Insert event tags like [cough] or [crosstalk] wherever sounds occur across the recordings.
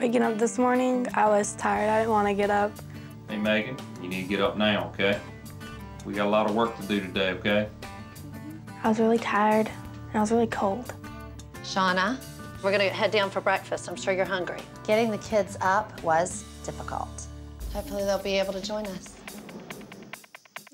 Waking up this morning, I was tired. I didn't want to get up. Hey, Megan, you need to get up now, okay? We got a lot of work to do today, okay? I was really tired, and I was really cold. Shauna, we're gonna head down for breakfast. I'm sure you're hungry. Getting the kids up was difficult. Hopefully they'll be able to join us.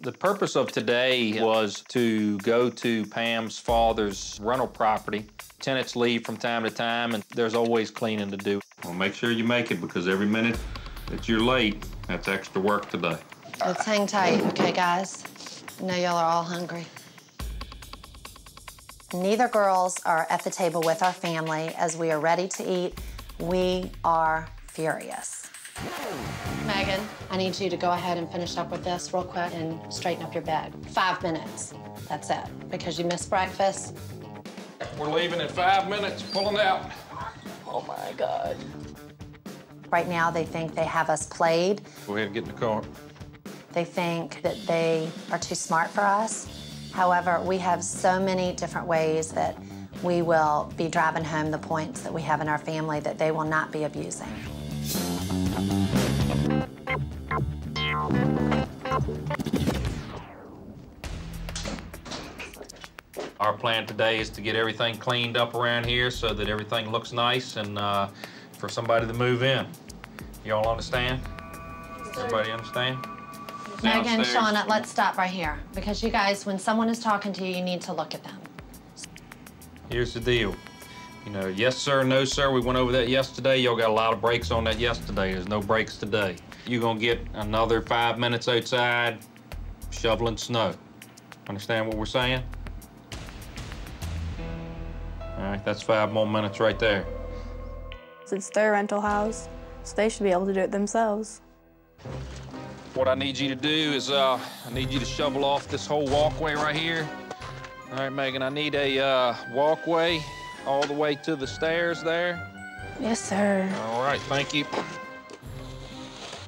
The purpose of today was to go to Pam's father's rental property. Tenants leave from time to time, and there's always cleaning to do. Well, make sure you make it because every minute that you're late, that's extra work today. Let's hang tight, okay, guys? I know y'all are all hungry. Neither girls are at the table with our family as we are ready to eat. We are furious. Megan, I need you to go ahead and finish up with this real quick and straighten up your bed. Five minutes. That's it. Because you missed breakfast. We're leaving in five minutes, pulling out. Oh my God. Right now, they think they have us played. Go ahead and get in the car. They think that they are too smart for us. However, we have so many different ways that we will be driving home the points that we have in our family that they will not be abusing. Our plan today is to get everything cleaned up around here so that everything looks nice and uh, for somebody to move in. Y'all understand? Everybody understand? Megan. Shauna, let's stop right here. Because you guys, when someone is talking to you, you need to look at them. Here's the deal. You know, yes, sir, no, sir. We went over that yesterday. Y'all got a lot of breaks on that yesterday. There's no breaks today. You're gonna get another five minutes outside shoveling snow. Understand what we're saying? All right, that's five more minutes right there. It's their rental house, so they should be able to do it themselves. What I need you to do is, uh, I need you to shovel off this whole walkway right here. All right, Megan, I need a uh, walkway all the way to the stairs there. Yes, sir. All right, thank you.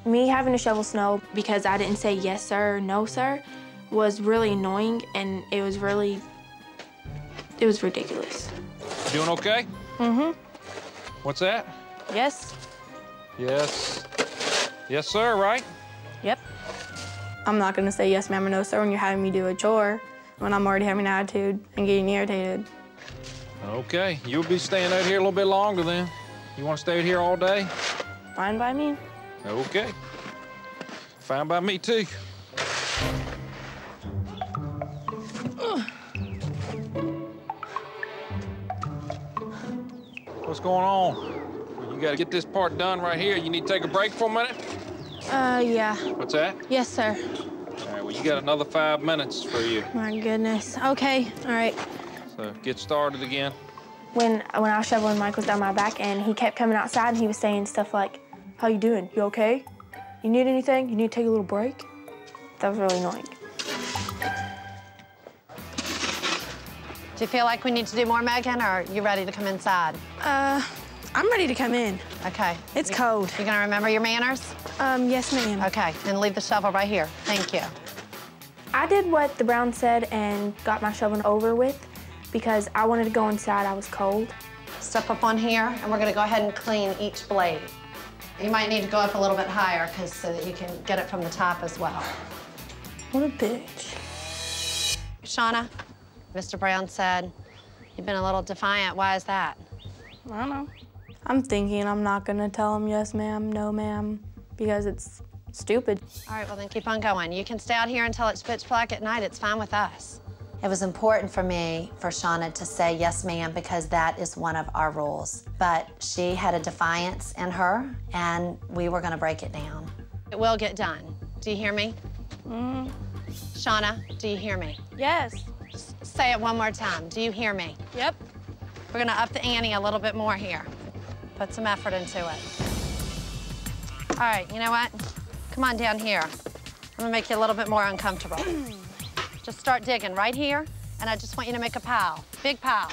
Me having to shovel snow because I didn't say yes, sir, no, sir, was really annoying, and it was really, it was ridiculous. Doing okay? Mm-hmm. What's that? Yes. Yes. Yes, sir, right? Yep. I'm not gonna say yes, ma'am, or no, sir, when you're having me do a chore when I'm already having an attitude and getting irritated. Okay, you'll be staying out here a little bit longer then. You want to stay out here all day? Fine by me. Okay. Fine by me, too. What's going on? You got to get this part done right here. You need to take a break for a minute? Uh, yeah. What's that? Yes, sir. All right, well, you got another five minutes for you. My goodness. Okay, all right. So get started again. When when I was shoveling, Mike was down my back, and he kept coming outside, and he was saying stuff like, "How you doing? You okay? You need anything? You need to take a little break?" That was really annoying. Do you feel like we need to do more, Megan, or are you ready to come inside? Uh, I'm ready to come in. Okay. It's You- cold. You gonna remember your manners? Um, yes, ma'am. Okay, and leave the shovel right here. Thank you. I did what the Brown said and got my shoveling over with because I wanted to go inside. I was cold. Step up on here, and we're gonna go ahead and clean each blade. You might need to go up a little bit higher, because so that you can get it from the top as well. What a bitch. Shauna, Mr. Brown said you've been a little defiant. Why is that? I don't know. I'm thinking I'm not gonna tell him yes, ma'am, no, ma'am, because it's stupid. All right, well then keep on going. You can stay out here until it's pitch black at night. It's fine with us. It was important for me for Shauna to say yes, ma'am, because that is one of our rules. But she had a defiance in her, and we were gonna break it down. It will get done. Do you hear me? Mm, Shauna, do you hear me? yes. Say it one more time. Do you hear me? Yep. We're gonna up the ante a little bit more here. Put some effort into it. All right, you know what? Come on down here. I'm gonna make you a little bit more uncomfortable. [clears throat] just start digging right here, and I just want you to make a pile, big pile.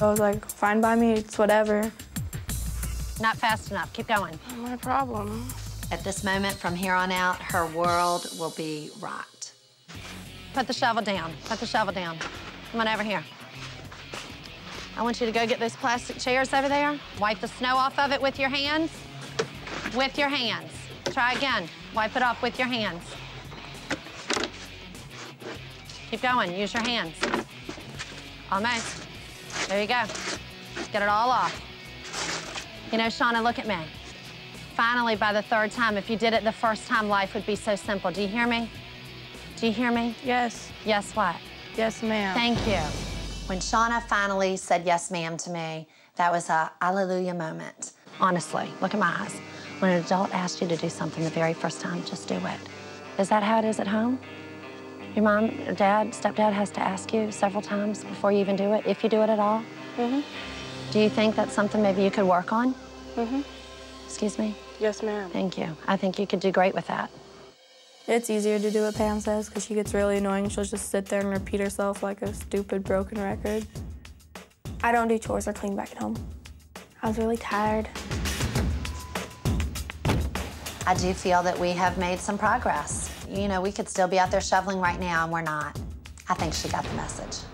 I was like, fine by me, it's whatever. Not fast enough, keep going. My problem. At this moment, from here on out, her world will be rocked. Put the shovel down, put the shovel down. Come on over here. I want you to go get those plastic chairs over there. Wipe the snow off of it with your hands. With your hands. Try again. Wipe it off with your hands. Keep going. Use your hands. Almost. There you go. Get it all off. You know, Shauna, look at me. Finally, by the third time, if you did it the first time, life would be so simple. Do you hear me? Do you hear me? Yes. Yes, what? Yes, ma'am. Thank you. When Shauna finally said yes, ma'am, to me, that was a hallelujah moment. Honestly, look at my eyes. When an adult asks you to do something the very first time, just do it. Is that how it is at home? Your mom, dad, stepdad has to ask you several times before you even do it, if you do it at all? Mm-hmm. Do you think that's something maybe you could work on? Mm-hmm. Excuse me? Yes, ma'am. Thank you. I think you could do great with that. It's easier to do what Pam says because she gets really annoying. She'll just sit there and repeat herself like a stupid broken record. I don't do chores or clean back at home. I was really tired. I do feel that we have made some progress. You know, we could still be out there shoveling right now, and we're not. I think she got the message.